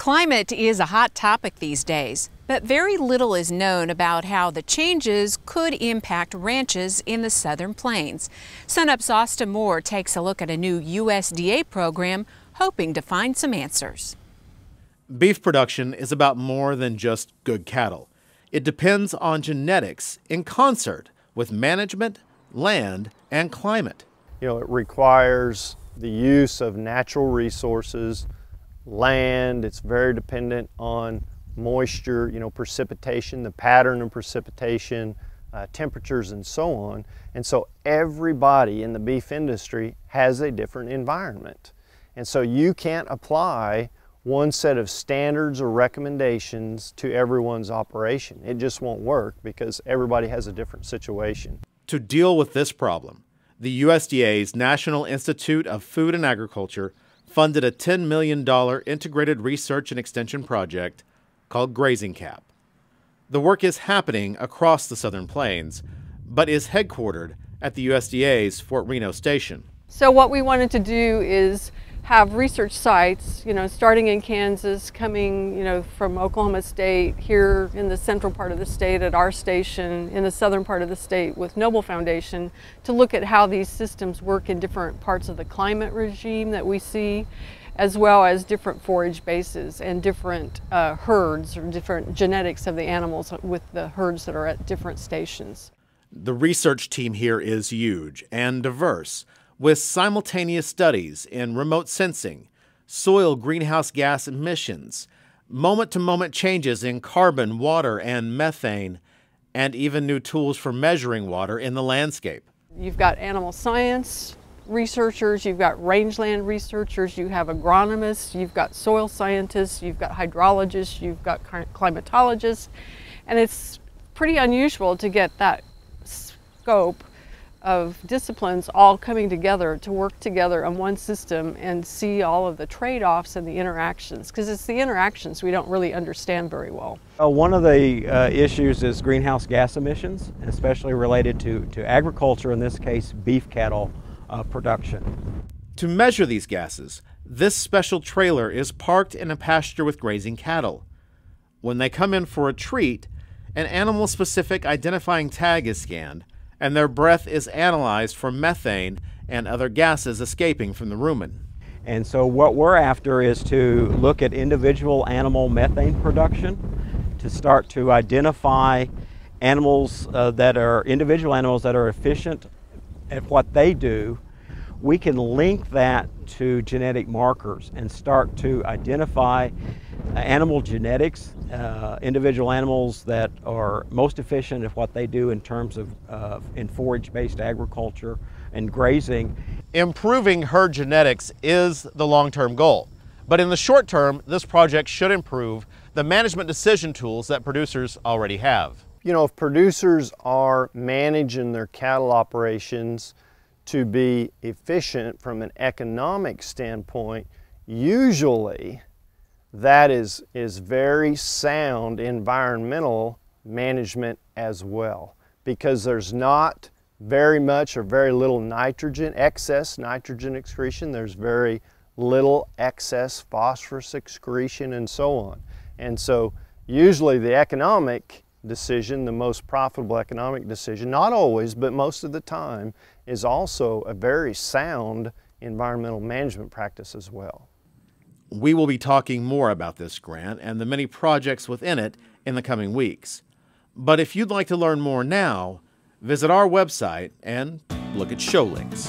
Climate is a hot topic these days, but very little is known about how the changes could impact ranches in the southern plains. Sunup's Austin Moore takes a look at a new USDA program hoping to find some answers. Beef production is about more than just good cattle. It depends on genetics in concert with management, land, and climate. You know, it requires the use of natural resources, land, it's very dependent on moisture, you know, precipitation, the pattern of precipitation, uh, temperatures and so on. And so everybody in the beef industry has a different environment. And so you can't apply one set of standards or recommendations to everyone's operation. It just won't work because everybody has a different situation. To deal with this problem, the USDA's National Institute of Food and Agriculture funded a $10 million integrated research and extension project called Grazing Cap. The work is happening across the Southern Plains, but is headquartered at the USDA's Fort Reno station. So what we wanted to do is have research sites, you know, starting in Kansas, coming, you know, from Oklahoma State, here in the central part of the state at our station, in the southern part of the state with Noble Foundation, to look at how these systems work in different parts of the climate regime that we see, as well as different forage bases and different uh, herds or different genetics of the animals with the herds that are at different stations. The research team here is huge and diverse with simultaneous studies in remote sensing, soil greenhouse gas emissions, moment to moment changes in carbon, water, and methane, and even new tools for measuring water in the landscape. You've got animal science researchers, you've got rangeland researchers, you have agronomists, you've got soil scientists, you've got hydrologists, you've got climatologists, and it's pretty unusual to get that scope of disciplines all coming together to work together on one system and see all of the trade-offs and the interactions because it's the interactions we don't really understand very well. Uh, one of the uh, issues is greenhouse gas emissions, especially related to, to agriculture, in this case beef cattle uh, production. To measure these gases, this special trailer is parked in a pasture with grazing cattle. When they come in for a treat, an animal-specific identifying tag is scanned and their breath is analyzed for methane and other gases escaping from the rumen. And so what we're after is to look at individual animal methane production, to start to identify animals uh, that are individual animals that are efficient at what they do. We can link that to genetic markers and start to identify animal genetics, uh, individual animals that are most efficient at what they do in terms of uh, in forage-based agriculture and grazing. Improving herd genetics is the long-term goal. But in the short term, this project should improve the management decision tools that producers already have. You know, if producers are managing their cattle operations to be efficient from an economic standpoint, usually that is, is very sound environmental management as well because there's not very much or very little nitrogen, excess nitrogen excretion. There's very little excess phosphorus excretion and so on. And so usually the economic decision, the most profitable economic decision, not always, but most of the time, is also a very sound environmental management practice as well. We will be talking more about this grant and the many projects within it in the coming weeks. But if you'd like to learn more now, visit our website and look at show links.